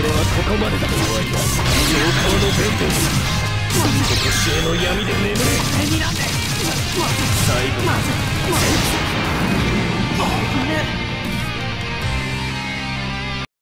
俺はここまでだ。終わりだ上皇の弁天ここしへの闇で眠れ。最後ま